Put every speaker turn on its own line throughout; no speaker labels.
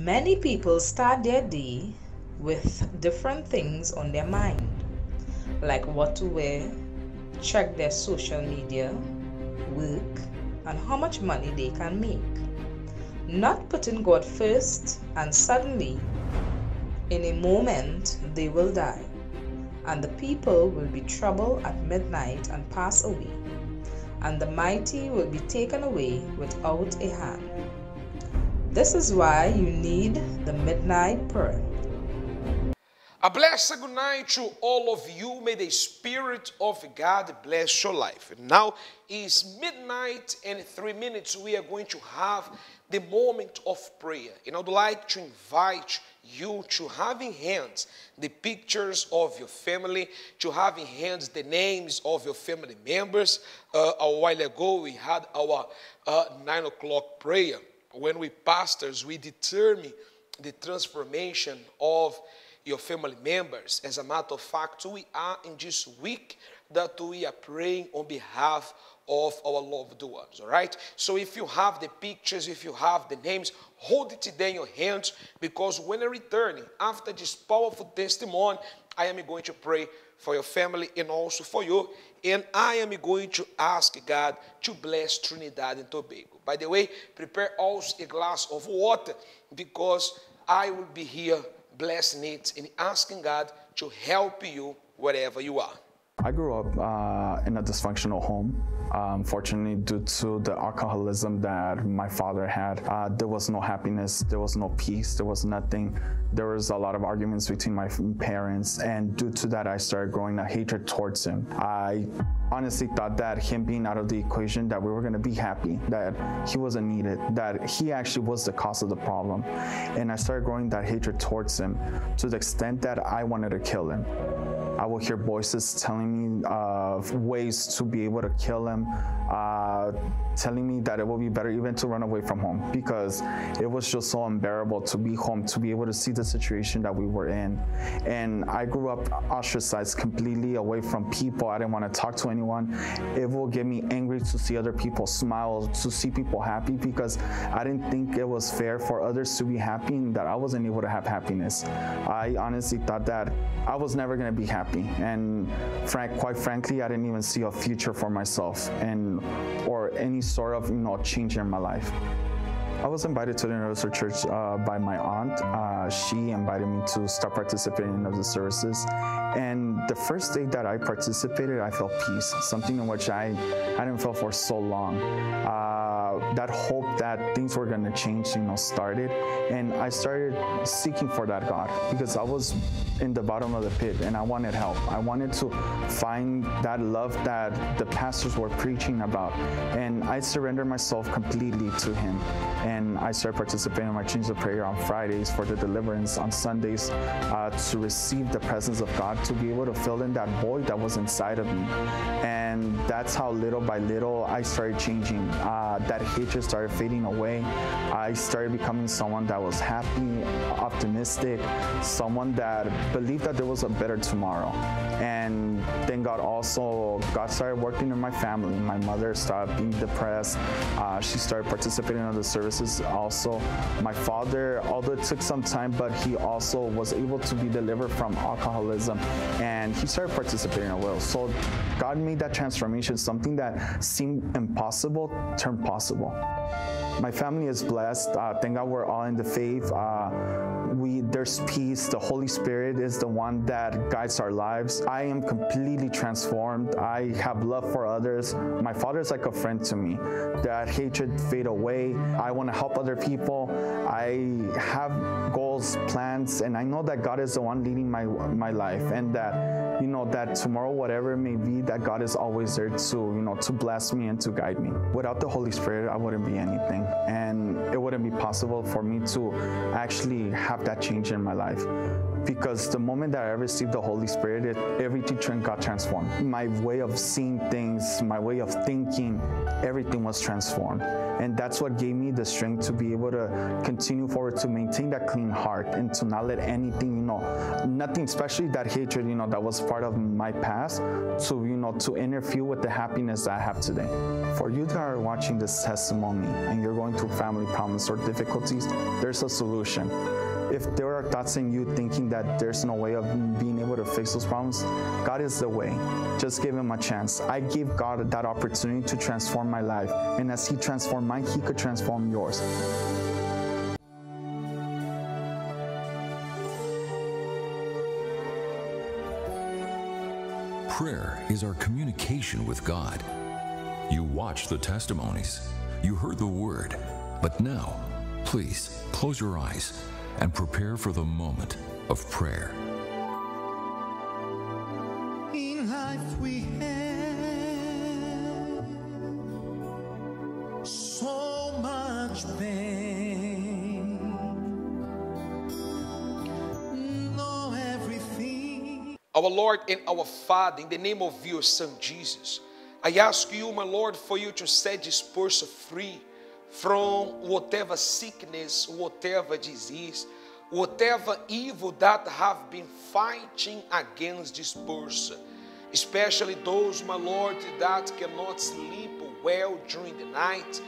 Many people start their day with different things on their mind, like what to wear, check their social media, work, and how much money they can make. Not putting God first, and suddenly, in a moment, they will die, and the people will be troubled at midnight and pass away, and the mighty will be taken away without a hand. This is why you need the midnight prayer.
A blessed good night to all of you. May the Spirit of God bless your life. Now is midnight and three minutes. We are going to have the moment of prayer. And I'd like to invite you to have in hands the pictures of your family, to have in hands the names of your family members. Uh, a while ago, we had our uh, nine o'clock prayer when we pastors, we determine the transformation of your family members. As a matter of fact, we are in this week that we are praying on behalf of our loved ones, all right? So if you have the pictures, if you have the names, hold it today in your hands because when I return after this powerful testimony, I am going to pray for your family and also for you. And I am going to ask God to bless Trinidad and Tobago. By the way, prepare also a glass of water because I will be here blessing it and asking God to help you wherever you are.
I grew up uh, in a dysfunctional home. Unfortunately, um, due to the alcoholism that my father had, uh, there was no happiness, there was no peace, there was nothing. There was a lot of arguments between my parents, and due to that, I started growing a hatred towards him. I honestly thought that him being out of the equation, that we were going to be happy, that he wasn't needed, that he actually was the cause of the problem. And I started growing that hatred towards him to the extent that I wanted to kill him. I will hear voices telling me ways to be able to kill him, uh, telling me that it will be better even to run away from home because it was just so unbearable to be home, to be able to see the situation that we were in. And I grew up ostracized completely away from people. I didn't want to talk to anyone. It will get me angry to see other people smile, to see people happy because I didn't think it was fair for others to be happy and that I wasn't able to have happiness. I honestly thought that I was never going to be happy happy. And frank, quite frankly, I didn't even see a future for myself and or any sort of you know change in my life. I was invited to the Universal Church uh, by my aunt. Uh, she invited me to start participating in the services. And the first day that I participated, I felt peace, something in which I hadn't felt for so long. Uh, that hope that things were going to change, you know, started. And I started seeking for that God because I was in the bottom of the pit and I wanted help. I wanted to find that love that the pastors were preaching about. And I surrendered myself completely to Him and I started participating in my Chain of Prayer on Fridays for the deliverance, on Sundays uh, to receive the presence of God, to be able to fill in that void that was inside of me. And that's how little by little I started changing. Uh, that hatred started fading away. I started becoming someone that was happy, optimistic, someone that believed that there was a better tomorrow. And then God also, God started working in my family. My mother started being depressed. Uh, she started participating in the services also. My father, although it took some time, but he also was able to be delivered from alcoholism and he started participating in well. So God made that transformation, something that seemed impossible turned possible. My family is blessed. Uh, thank God we're all in the faith. Uh, we there's peace. The Holy Spirit is the one that guides our lives. I am completely transformed. I have love for others. My father is like a friend to me. That hatred fade away. I want to help other people. I have goals, plans, and I know that God is the one leading my my life, and that you know that tomorrow, whatever it may be, that God is always there to you know to bless me and to guide me. Without the Holy Spirit, I wouldn't be anything and it wouldn't be possible for me to actually have have that change in my life because the moment that I received the Holy Spirit, it, everything got transformed. My way of seeing things, my way of thinking, everything was transformed. And that's what gave me the strength to be able to continue forward, to maintain that clean heart and to not let anything, you know, nothing, especially that hatred, you know, that was part of my past, to, you know, to interfere with the happiness that I have today. For you that are watching this testimony and you're going through family problems or difficulties, there's a solution if there are thoughts in you thinking that there's no way of being able to fix those problems, God is the way. Just give Him a chance. I give God that opportunity to transform my life. And as He transformed mine, He could transform yours.
Prayer is our communication with God. You watched the testimonies, you heard the word, but now, please close your eyes and prepare for the moment of prayer. In life we have
so much pain. Our Lord and our Father, in the name of your Son Jesus, I ask you, my Lord, for you to set this person free from whatever sickness, whatever disease, whatever evil that have been fighting against this person, especially those, my Lord, that cannot sleep well during the night,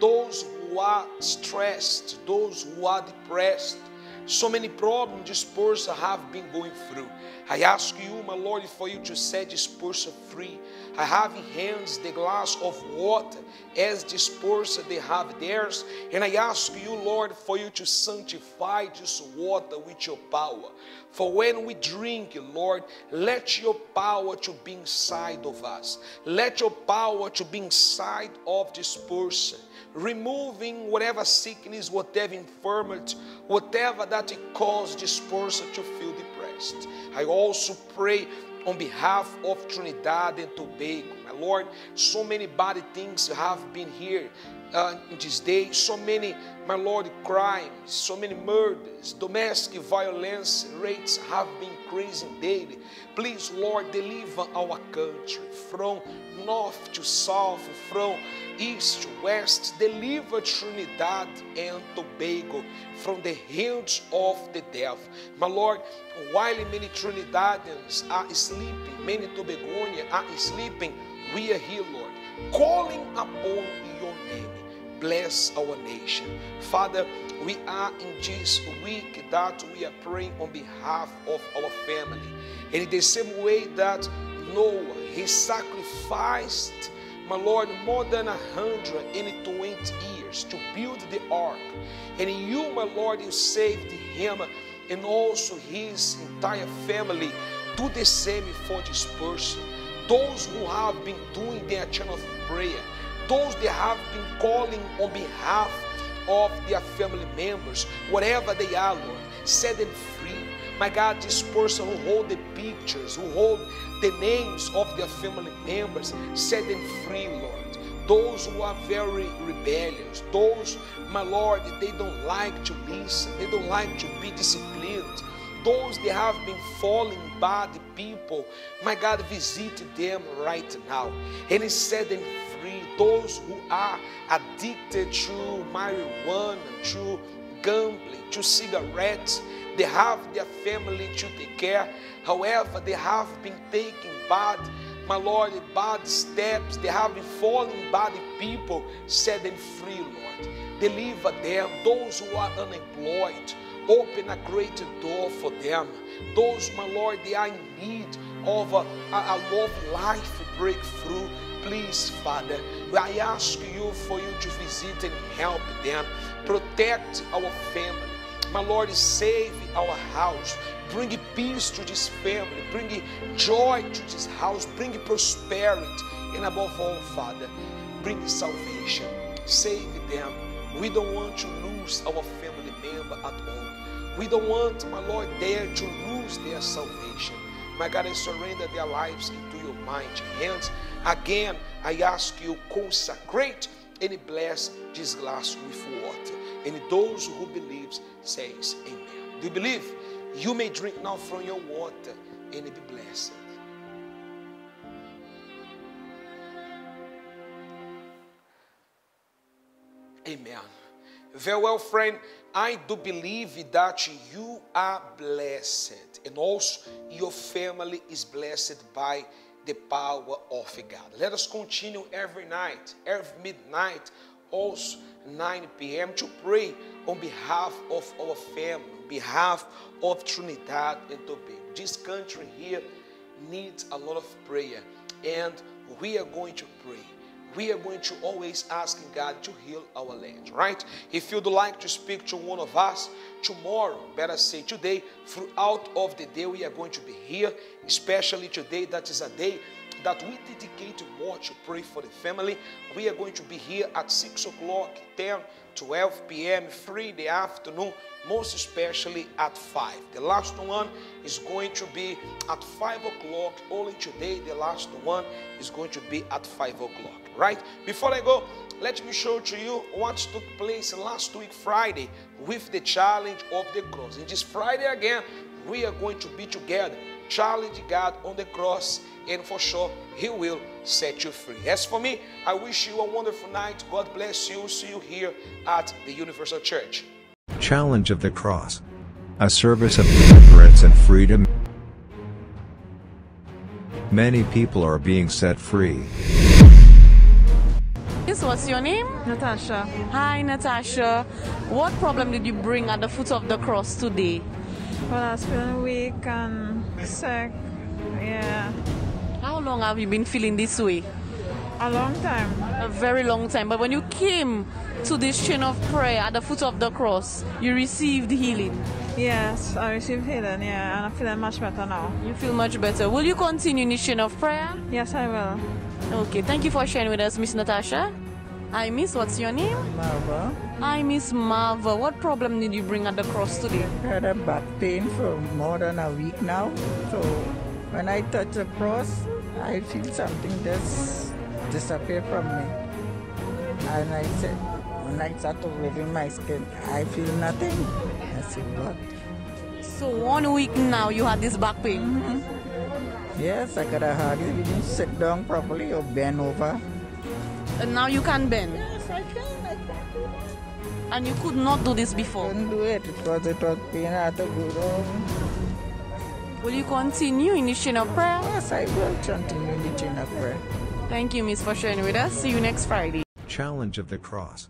those who are stressed, those who are depressed, so many problems this person have been going through. I ask you, my Lord, for you to set this person free. I have in hands the glass of water as this person they have theirs. And I ask you, Lord, for you to sanctify this water with your power. For when we drink, Lord, let your power to be inside of us. Let your power to be inside of this person removing whatever sickness, whatever infirmity, whatever that it caused this person to feel depressed. I also pray on behalf of Trinidad and Tobago. My Lord, so many bad things have been here uh, in this day, so many, my Lord, crimes, so many murders, domestic violence rates have been increasing daily. Please, Lord, deliver our country from north to south, from east to west. Deliver Trinidad and Tobago from the hands of the devil. My Lord, while many Trinidadians are sleeping, many Tobagonians are sleeping, we are here, Lord, calling upon your name. Bless our nation. Father, we are in this week that we are praying on behalf of our family. And in the same way that Noah, he sacrificed, my Lord, more than 120 years to build the ark. And you, my Lord, you saved him and also his entire family. Do the same for this person. Those who have been doing their channel of prayer, those that have been calling on behalf of their family members, whatever they are, Lord, set them free. My God, this person who hold the pictures, who hold the names of their family members, set them free, Lord. Those who are very rebellious, those, my Lord, they don't like to listen, they don't like to be disciplined. Those that have been falling bad people, my God, visit them right now and set them free. Those who are addicted to marijuana, to gambling, to cigarettes, they have their family to take care. However, they have been taking bad, my Lord, bad steps. They have been falling bad people. Set them free, Lord. Deliver them. Those who are unemployed, open a great door for them. Those, my Lord, they are in need of a, a love life breakthrough. Please, Father, I ask you for you to visit and help them. Protect our family my Lord, save our house. Bring peace to this family. Bring joy to this house. Bring prosperity. And above all, Father, bring salvation. Save them. We don't want to lose our family member at. We don't want, my Lord, there to lose their salvation. My God, I surrender their lives into your mighty hands. Again, I ask you, consecrate and bless this glass with water And those who believe says amen. Do you believe? You may drink now from your water and be blessed. Amen. Very well, friend. I do believe that you are blessed and also your family is blessed by the power of God. Let us continue every night, every midnight, also 9 p.m. to pray on behalf of our family, on behalf of Trinidad and Tobago. This country here needs a lot of prayer, and we are going to pray we are going to always asking God to heal our land, right? If you'd like to speak to one of us tomorrow, better say today, throughout of the day we are going to be here, especially today that is a day that we dedicate more to pray for the family. We are going to be here at 6 o'clock, 10, 12 p.m., 3 in the afternoon, most especially at 5. The last one is going to be at 5 o'clock. Only today, the last one is going to be at 5 o'clock, right? Before I go, let me show to you what took place last week, Friday, with the challenge of the cross. And this Friday again, we are going to be together, challenge God on the cross, and for sure, He will set you free. As for me, I wish you a wonderful night. God bless you. See you here at the Universal Church.
Challenge of the Cross. A service of deliverance and freedom. Many people are being set free.
Yes, what's your name?
Natasha.
Hi, Natasha. What problem did you bring at the foot of the cross today?
Well, I was feeling weak and um, sick. Yeah.
How long have you been feeling this way?
A long time.
A very long time. But when you came to this chain of prayer at the foot of the cross, you received healing.
Yes, I received healing, yeah, and I'm feeling much better now.
You feel much better. Will you continue in this chain of prayer?
Yes, I will.
Okay, thank you for sharing with us, Miss Natasha. Hi, Miss. What's your name?
Marva.
Hi, Miss Marva. What problem did you bring at the cross today?
I had a back pain for more than a week now. So when I touch the cross, I feel something just disappear from me. And I said, when I start to rubbing my skin, I feel nothing. I said, what?
So one week now you had this back pain.
Mm-hmm. Yes, I could hardly even sit down properly or bend over.
And now you can bend.
Yes, I can. I can.
And you could not do this before.
Couldn't do it because it was pain. I had to go down.
Will you continue in the chain of prayer?
Yes, I will continue in the chain of prayer.
Thank you, Miss, for sharing with us. See you next Friday.
Challenge of the Cross.